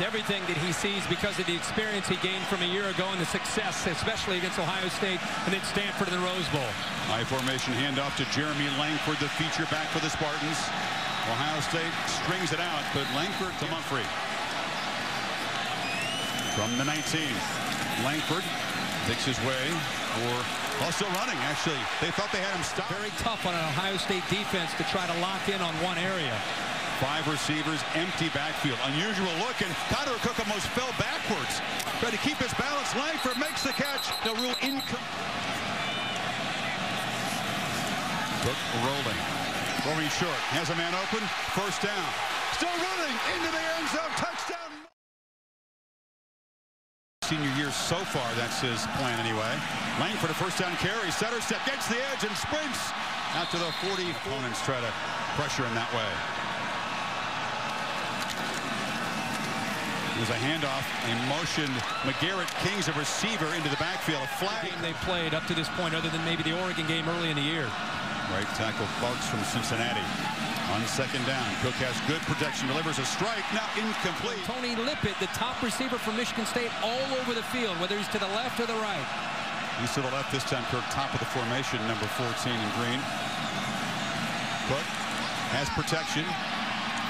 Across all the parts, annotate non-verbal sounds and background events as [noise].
everything that he sees because of the experience he gained from a year ago and the success, especially against Ohio State and then Stanford in the Rose Bowl. High formation handoff to Jeremy Langford, the feature back for the Spartans. Ohio State strings it out, but Langford to Mumphrey. From the 19, Langford takes his way for also running, actually. They thought they had him stopped. Very tough on an Ohio State defense to try to lock in on one area. Five receivers, empty backfield. Unusual look, and Connor Cook almost fell backwards. Trying to keep his balance. Langford makes the catch. No real income. Cook rolling. Going short. Has a man open. First down. Still running into the end zone. Touchdown. Senior year so far, that's his plan anyway. Langford a first down carry. Center step gets the edge and sprints out to the 40. Opponents try to pressure him that way. There's a handoff. They motioned Macgarrett King's a receiver into the backfield. A flag. Game they played up to this point other than maybe the Oregon game early in the year. Right tackle Bugs from Cincinnati. On second down, Cook has good protection, delivers a strike, now incomplete. Tony Lippett, the top receiver from Michigan State, all over the field, whether he's to the left or the right. He's to the left this time, Kirk, top of the formation, number 14 in green. Cook has protection,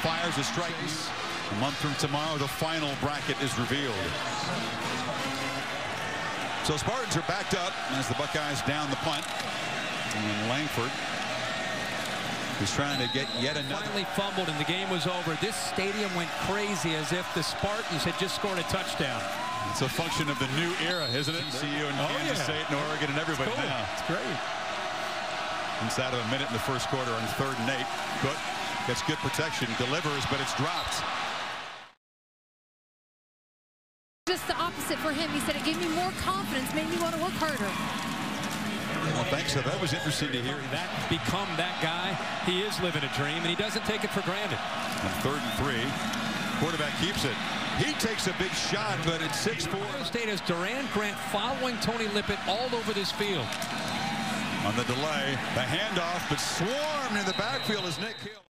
fires a strike. A month from tomorrow, the final bracket is revealed. So Spartans are backed up as the Buckeyes down the punt. And Langford is trying to get yet another. Finally fumbled and the game was over. This stadium went crazy as if the Spartans had just scored a touchdown. It's a function of the new era, isn't it? You in oh, Kansas yeah. State and Oregon and everybody cool. now. It's great. Inside of a minute in the first quarter on third and eight. Cook gets good protection, delivers, but it's dropped. For him. He said it gave me more confidence, made me want to work harder. Well, thanks. So that was interesting to hear. That become that guy. He is living a dream, and he doesn't take it for granted. On third and three, quarterback keeps it. He takes a big shot, but it's 6-4. State has Doran Grant following Tony Lippett all over this field. On the delay, the handoff, but swarmed in the backfield is Nick Hill.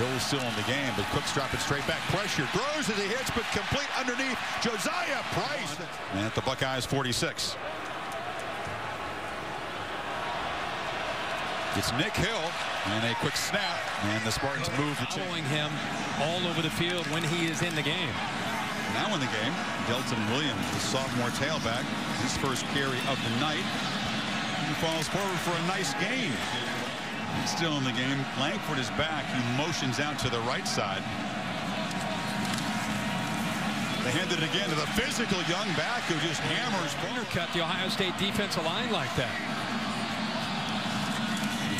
Hill's still in the game, but Cook's dropping straight back. Pressure. Throws as he hits, but complete underneath. Josiah Price. And at the Buckeyes 46. It's Nick Hill and a quick snap and the Spartans move the following him all over the field when he is in the game. Now in the game, Delton Williams, the sophomore tailback, his first carry of the night. He falls forward for a nice gain. Still in the game. Langford is back. He motions out to the right side. They hand it again to the physical young back who just hammers. cut the Ohio State defensive line like that.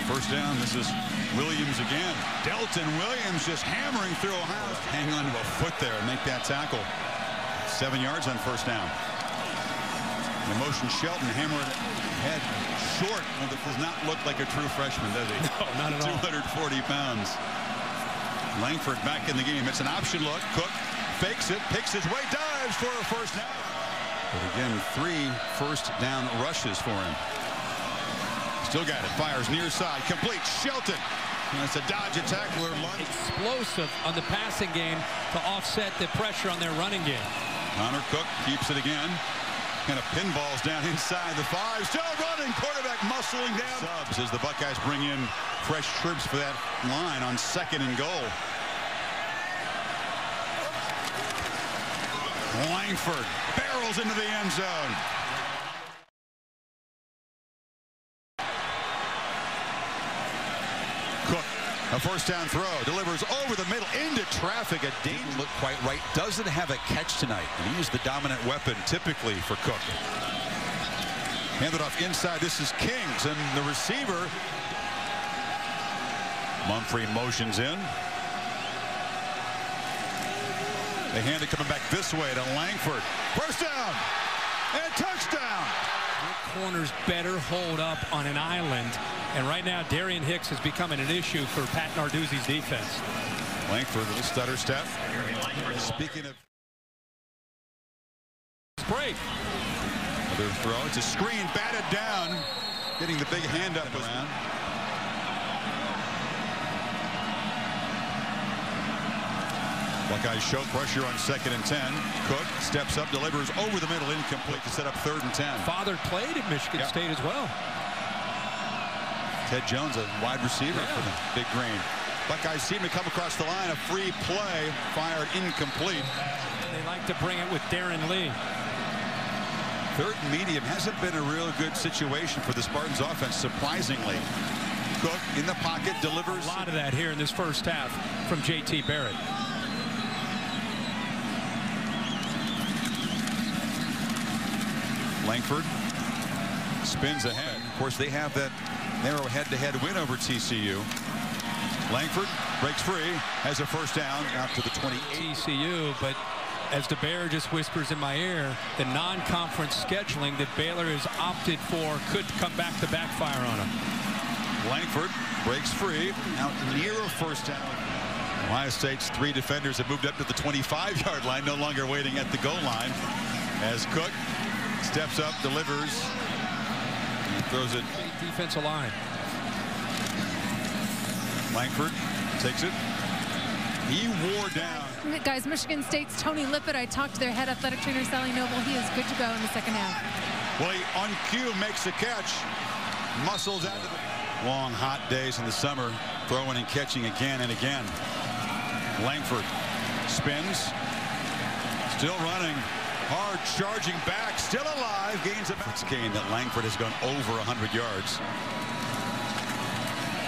First down. This is Williams again. Delton Williams just hammering through Ohio. Hang on to a foot there and make that tackle. Seven yards on first down. The motion Shelton hammered head short. Well, does not look like a true freshman, does he? [laughs] No, not at all. 240 pounds. Langford back in the game. It's an option look. Cook fakes it, picks his way, dives for a first down. But again, three first down rushes for him. Still got it. Fires near side. Complete. Shelton. That's a dodge attack. Where Explosive on the passing game to offset the pressure on their running game. Connor Cook keeps it again. Kind of pinballs down inside the five. Still running. Quarterback muscling down. Subs as the Buckeyes bring in fresh troops for that line on second and goal. Langford barrels into the end zone. A first down throw delivers over the middle into traffic. A danger. Look quite right. Doesn't have a catch tonight. And he is the dominant weapon typically for Cook. Handed off inside. This is Kings and the receiver. Mumphrey motions in. They hand it coming back this way to Langford. First down and touchdown. Corners better hold up on an island and right now, Darian Hicks is becoming an issue for Pat Narduzzi's defense. Langford with a stutter step. Speaking of break. Another throw. It's a screen batted down. Getting the big hand up around. Buckeyes show pressure on second and 10. Cook steps up, delivers over the middle, incomplete to set up third and 10. Father played at Michigan Yep. State as well. Ted Jones, a wide receiver Yeah. for the Big Green. Buckeyes seem to come across the line. A free play, fired incomplete. They like to bring it with Darron Lee. Third and medium hasn't been a real good situation for the Spartans offense, surprisingly. Cook in the pocket, delivers. A lot of that here in this first half from J.T. Barrett. Langford spins ahead. Of course, they have that narrow head-to-head win over TCU. Langford breaks free, has a first down out to the 28. TCU, but as the Bear just whispers in my ear, the non-conference scheduling that Baylor has opted for could come back to backfire on them. Langford breaks free, out near a first down. Ohio State's three defenders have moved up to the 25-yard line, no longer waiting at the goal line. As Cook steps up, delivers, and throws it. Defensive line. Langford takes it. He wore down. Guys, Michigan State's Tony Lippett. I talked to their head athletic trainer, Sally Noble. He is good to go in the second half. Well, he on cue makes the catch. Muscles out to the long hot days in the summer, throwing and catching again and again. Langford spins, still running, hard charging back, still alive, gains a a game that Langford has gone over 100 yards.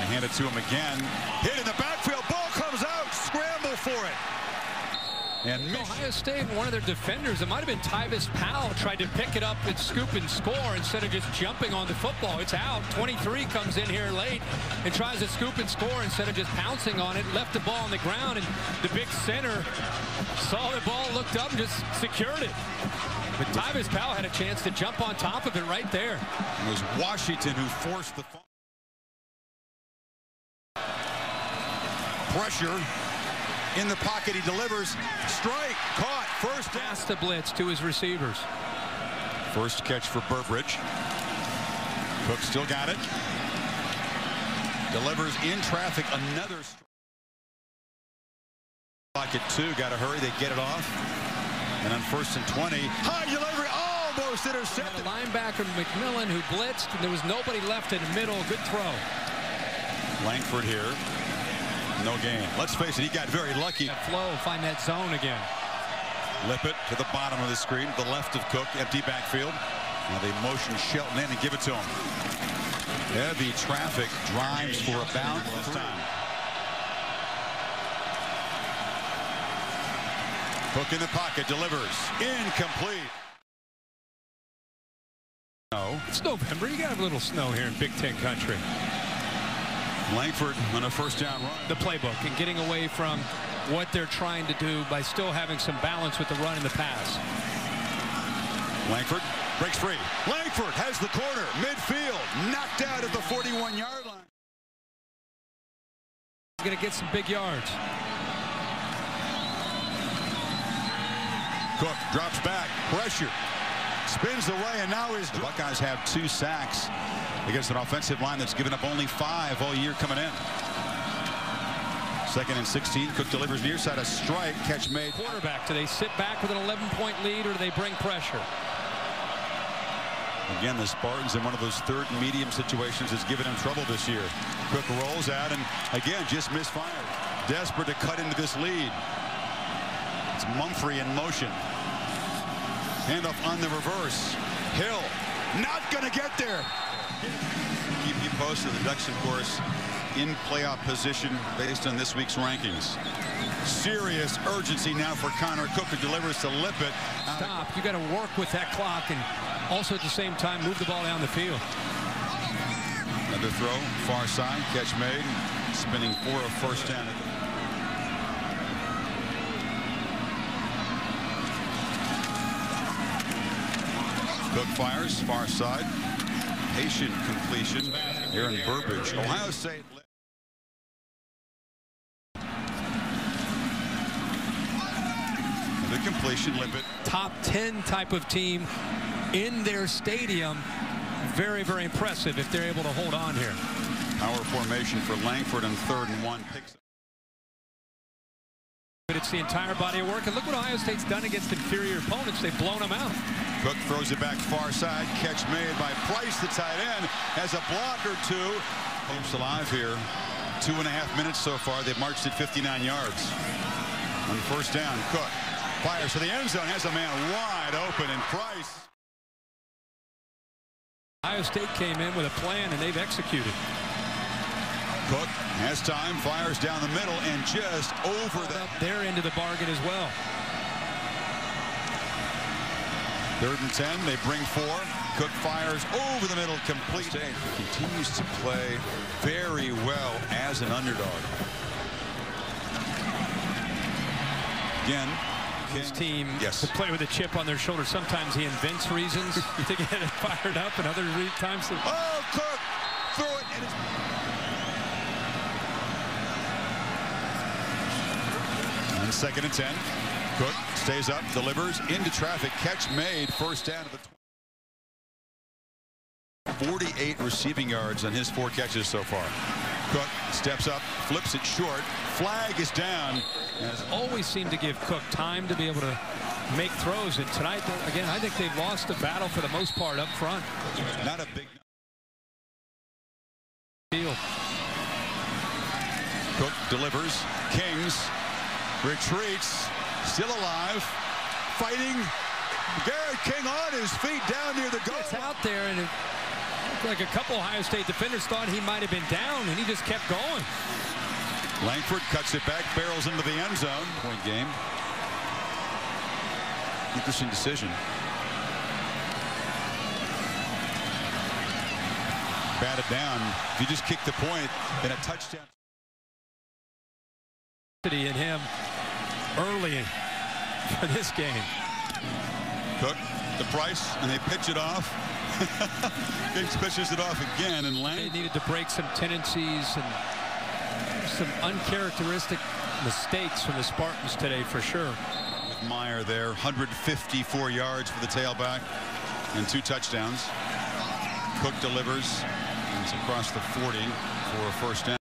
They hand it to him again. Hit in the backfield, ball comes out, scramble for it. And Mich- Ohio State, one of their defenders, it might have been Tyvis Powell, tried to pick it up and scoop and score instead of just jumping on the football. It's out. 23 comes in here late and tries to scoop and score instead of just pouncing on it. Left the ball on the ground, and the big center saw the ball, looked up, and just secured it. But Tyvis Powell had a chance to jump on top of it right there. It was Washington who forced the. Pressure in the pocket. He delivers. Strike. Caught. First down. Pass the blitz to his receivers. First catch for Burbridge. Cook still got it. Delivers in traffic. Another strike. Pocket two. Got to hurry. They get it off. And on first and 20. High delivery. Almost intercepted. linebacker McMillan who blitzed, and there was nobody left in the middle. Good throw. Langford here. No gain. Let's face it, he got very lucky. That flow, find that zone again. Lippett to the bottom of the screen, the left of Cook, empty backfield. Now they motion Shelton in and give it to him. Heavy traffic drives for about this time. Cook in the pocket, delivers. Incomplete. No. It's November. You got a little snow here in Big Ten country. Langford on a first down run. The playbook and getting away from what they're trying to do by still having some balance with the run and the pass. Langford breaks free. Langford has the corner, midfield, knocked out at the 41-yard line. He's going to get some big yards. Cook drops back, pressure, spins away, and now is the Buckeyes have two sacks against an offensive line that's given up only five all year coming in. Second and 16. Cook delivers near side a strike. Catch made. Quarterback, do they sit back with an 11-point lead or do they bring pressure? Again, the Spartans in one of those third and medium situations has given him trouble this year. Cook rolls out and again just misfired. Desperate to cut into this lead. It's Mumphrey in motion. Handoff on the reverse. Hill not going to get there. Keep you posted. The Ducks, of course, in playoff position based on this week's rankings. Serious urgency now for Connor Cook who delivers to Lippett. Stop. You got to work with that clock and also at the same time move the ball down the field. Another throw, far side, catch made, spinning for a first down. Cook fires, far side, patient completion. Aaron Burbridge, Ohio State. The completion, Lippett. Top 10 type of team in their stadium. Very, very impressive if they're able to hold on here. Power formation for Langford on third and one. Picks But it's the entire body of work. And look what Ohio State's done against inferior opponents. They've blown them out. Cook throws it back far side. Catch made by Price, the tight end. Has a block or two. Hopes alive here. Two and a half minutes so far. They've marched it 59 yards. On first down, Cook fires to the end zone. Has a man wide open in Price. Ohio State came in with a plan, and they've executed. Cook has time, fires down the middle, and just over that. Their end of the bargain as well. Third and 10, they bring four. Cook fires over the middle, complete. State continues to play very well as an underdog. Again, his team yes. to play with a chip on their shoulder. Sometimes he invents reasons [laughs] to get it fired up, and other times. Oh, Cook threw it. And, and second and ten. Cook stays up, delivers into traffic. Catch made. First down of the. 48 receiving yards on his four catches so far. Cook steps up, flips it short. Flag is down. Has always seemed to give Cook time to be able to make throws. And tonight, again, I think they've lost the battle for the most part up front. Not a big deal. Cook delivers. Kings retreats. Still alive. Fighting. Garrett King on his feet down near the goal. It's out there and it like a couple Ohio State defenders thought he might have been down, and he just kept going. Langford cuts it back, barrels into the end zone. Point game. Interesting decision. Batted down. If you just kick the point, then a touchdown. In him early [laughs] for this game. Cook, the price, and they pitch it off. [laughs] Kings pitches it off again, and Lang. They needed to break some tendencies and some uncharacteristic mistakes from the Spartans today, for sure. With Meyer there, 154 yards for the tailback and two touchdowns. Cook delivers. He's across the 40 for a first down.